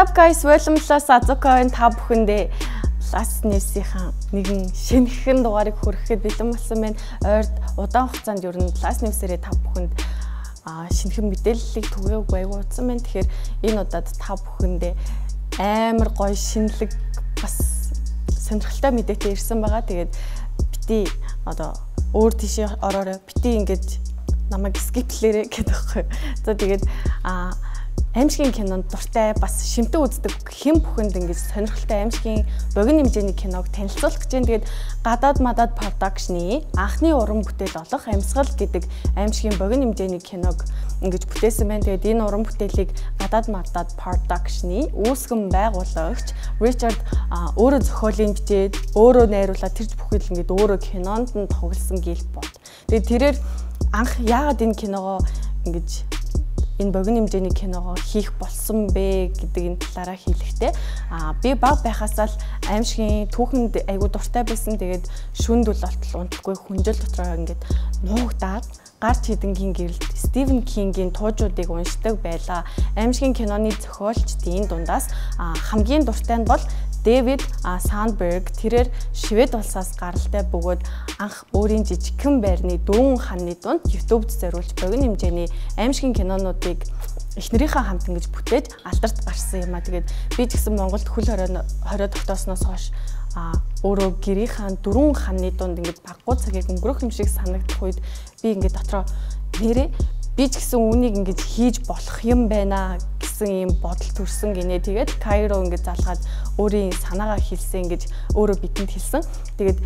up guys? Welcome to Azuka-ын та бүхэндээ Plus News-ийн нэгэн шинэхэн дугаарыг хүрэхэд бэлэн болсон байна. Ойрд удаан хугацаанд ер нь Plus News-ээрээ та бүхэнд шинэхэн мэдээллийг түгээг байгуулсан байна. Тэгэхээр энэ удаад та бүхэндээ амар гоё шинэлэг бас сонирхолтой мэдээтэй ирсэн байгаа. Тэгээд бити одоо өөр тийшээ ороорой. Бити ингэж намайг скиплээрээ гэдэг байхгүй. За тэгээд а аимшигын кинонд дуртай бас шимтэн үздэг хэн бүхэнд ингэж сонирхолтой аимшигын богино хэмжээний киног танилцуулах гэж байна. Тэгээд гадаад мадад продакшны анхны уран бүтээл болох Амьсгал гэдэг аимшигын богино хэмжээний киног ингэж бүтээсэн байна. Тэгээд энэ уран бүтээлийг гадаад мадад продакшны үүсгэн байгуулагч Ричард өөрөө зохиолын бичээд өөрөө найруулаад тэрч бүхэл ингэж өөрөө кинонд нь тоглосон гэл бод. Тэгээд тэрээр анх яагаад энэ киногоо ингэж энэ богино хэмжээний киногоо хийх болсон бэ гэдэг энэ талаараа хэлэхдээ а би баг байхасаа л аимшигын түүхэнд айгу дуртай байсан. Тэгээд шүнд бол болтол унтгүй хүнжил дотроо ингээд нуугдаад гарч хідэнгийн гэрэлд Стивен Кингийн туужуудыг уншдаг байлаа. Аимшигын киноны зохиолчдын дундаас хамгийн дуртай нь бол Дэвид Сандберг тэрээр Швед улсаас гаралтай бөгөөд анх өөрийн жижигхэн байрны дөрвөн ханны дунд YouTube-д зориулж богино хэмжээний аимшигын кинонуудыг эхнэрийнхээ хамт ингэж бүтээж алдарт гарсан юм а. Тэгээд би ч гэсэн Монголд хөл хорой хорой тогтоосноос хойш а өөрөө гэрийнхаа дөрвөн ханны дунд ингэж баггуу цагийг өнгөрөх юм шиг санагдах үед би ингэж дотроо нэрээ би ч гэсэн үнийг ингэж хийж болох юм байна гэсэн юм бодол төрсөн гинэ. Тэгээд Кайро ингэж залгаад өөрийн санаагаа хэлсэн гэж өөрөө бидэнд хэлсэн. Тэгээд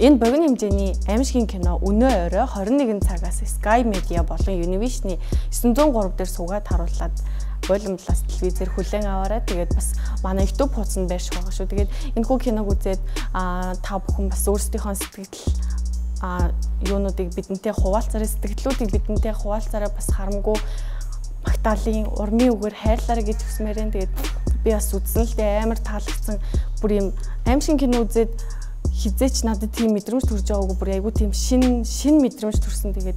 энэ богино хэмжээний аимшигын кино өнөө орой 21 цагаас Sky Media болон Univision-ы 903 дээр суугаад харууллаад Болимлаас телевизээр хүлээн аваарай. Тэгээд бас манай YouTube хуудсанд байрших байгаа шүү. Тэгээд энэ хүү киног үзээд та бүхэн бас өөрсдийнхөө сэтгэл а юунуудыг бидэнтэй хуваалцараа сэтгэлдлүүдийг бидэнтэй хуваалцараа бас харамгүй Магтаалын урмын үгээр хайрлаарай гэж хүсмээрэн. Тэгээд би бас үзсэн л дээ амар таалагдсан. Бүр юм аимшиг кино үзээд хизээч надад тийм мэдрэмж төрж байгаагүй бүр айгүй тийм шин шин мэдрэмж төрсэн. Тэгээд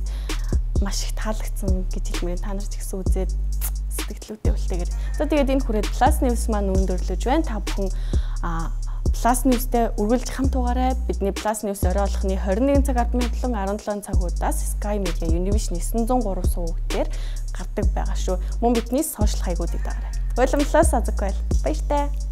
маш их таалагдсан гэж хэлмээр та нар ч гэсэн үзээд сэтгэлдээ үлтэйгээр. За тэгээд энэ хүрээд Plus News маань өндөрлөж байна. Та бүхэн Plus News-тэй үргэлж хамт угаарай. Бидний Plus News орой олохны 21 цаг 17 17 цагуудаас Sky Media Univision 903 суваг дээр гардаг байгаа шүү. Мөн бидний сошиал хаягуудыг дагаарай. Уламжлалаас азак байл. Баяртай.